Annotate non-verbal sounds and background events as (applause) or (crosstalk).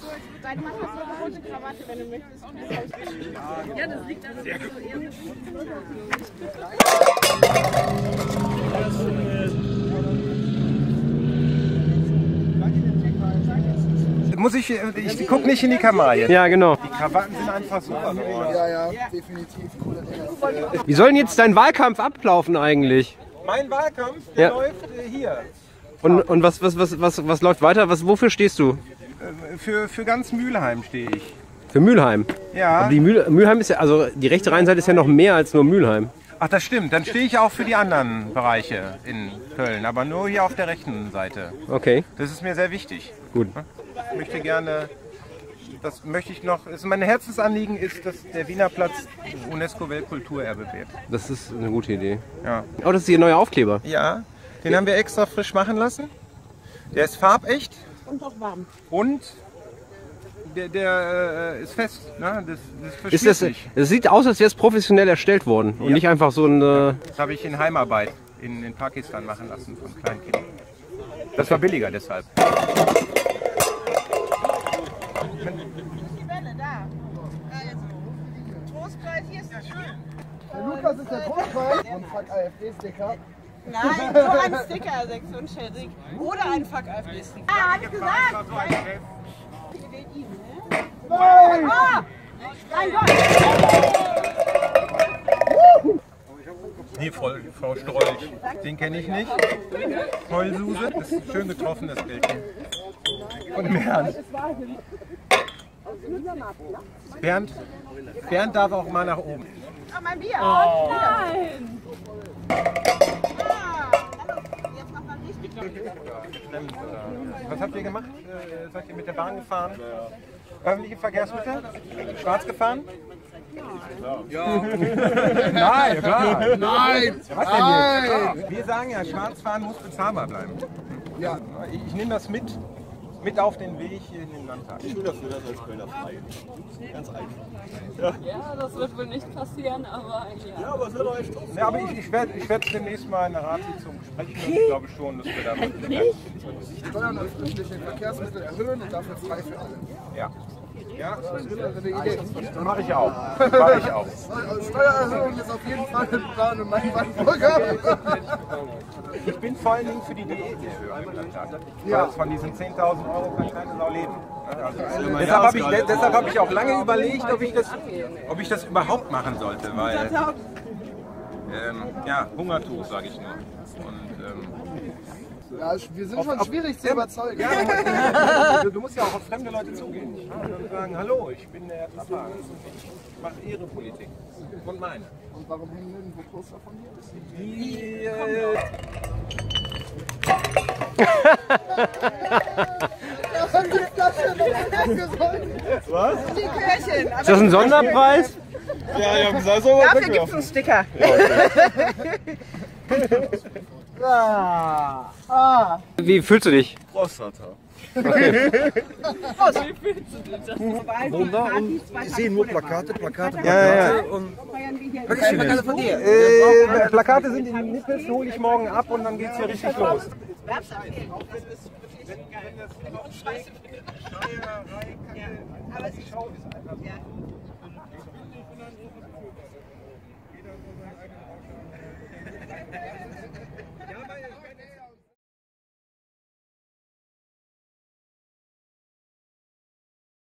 so, deine Mann hat so eine rote Krawatte, wenn du möchtest. Ja, das liegt an der Muss ich, ich guck nicht in die Kamera jetzt. Ja, genau. Die Krawatten sind einfach super. Ja, ja, definitiv. Wie soll denn jetzt dein Wahlkampf ablaufen eigentlich? Mein Wahlkampf, der Ja. läuft äh, hier. Und, und was, was, was, was, was läuft weiter? Was, wofür stehst du? Äh, Für, für ganz Mülheim stehe ich. Für Mülheim. Ja. Aber die Mühl, Mülheim ist ja, also die rechte Rheinseite ist ja noch mehr als nur Mülheim. Ach, das stimmt. Dann stehe ich auch für die anderen Bereiche in Köln, aber nur hier auf der rechten Seite. Okay, Das ist mir sehr wichtig. gut. Ich möchte gerne, das möchte ich noch, ist mein Herzensanliegen ist, dass der Wiener Platz UNESCO-Weltkulturerbe wird. Das ist eine gute Idee. Ja. Oh, das ist Ihr neuer Aufkleber. ja, den haben wir extra frisch machen lassen. Der ist farbecht Und auch warm. und der, der äh, ist fest. Ne? Das, das Ist das, nicht. es sieht aus, als wäre es professionell erstellt worden und Ja. nicht einfach so eine. Das habe ich in Heimarbeit in, in Pakistan machen lassen von kleinen Kindern. Das war billiger deshalb. Die Welle da. Also, Trostpreis hier ist ja schön. Der Lukas ist der Großteil und Fuck AfD-Sticker. Nein, so ein Sticker, Sektion Scherik. Oder ein Fuck AfD-Sticker. Ah, hab ich gesagt. Wählt ihn, ne? Nein! Ah! Mein Gott! Nee, Frau, Frau Strolch, den kenne ich nicht. Heulsuse, das ist schön getroffen, das Bild. Von dem Herrn. Bernd, Bernd darf auch mal nach oben. Ah, mein Bier. Oh, nein! Was habt ihr gemacht? Äh, seid ihr mit der Bahn gefahren? Öffentliche Verkehrsmittel? Schwarz gefahren? Ja. (laughs) Nein, klar. Nein! Was denn jetzt? Wir sagen ja, schwarz fahren muss bezahlbar bleiben. Ja. Ich, ich nehme das mit, mit auf den Weg hier in den Landtag. Ich will dafür das als Kölner frei. Ganz einfach. Ja, das wird wohl nicht passieren, aber ja. Ja, aber es wird euch drauf. Ja, aber ich, ich werde ich werd demnächst mal in der Ratssitzung besprechen und ich glaube schon, dass wir da wirklich Steuern auf öffentliche Verkehrsmittel erhöhen und dafür frei für alle. Ja. Ja, Das ist eine Idee. mache ich auch. Mache ich auch. (laughs) Steuererhöhung ist auf jeden Fall im Plan und mein Wahlprogramm. Ich bin vor allen Dingen für die Diät im Landtag. Ja. Weil von diesen 10.000 Euro kann keine Sau leben. Also, deshalb habe ich, deshalb hab ich auch lange überlegt, ob ich, das, ob ich das überhaupt machen sollte, weil ähm, ja, Hungertuch, sage ich nur. Und, ähm, Ja, wir sind schon schwierig zu überzeugen. ja, (laughs) du, musst, du musst ja auch auf fremde Leute zugehen und sagen, hallo, ich bin der Papa ich mache ihre Politik und meine. Und warum hängen nirgendwo Poster von dir? Die, äh, (laughs) Was ist das denn? Die Kirchen. Ist das ein Sonderpreis? Ja, ja, sei so Dafür gibt es einen Sticker. (laughs) Wie fühlst du dich? Prostata. Ich sehe nur Plakate, Plakate, ja, ja. und Plakate von dir. Äh, Plakate sind in den Nippes, hole ich morgen ab und dann geht's hier richtig los. Aber es ist ja. Ja, weil-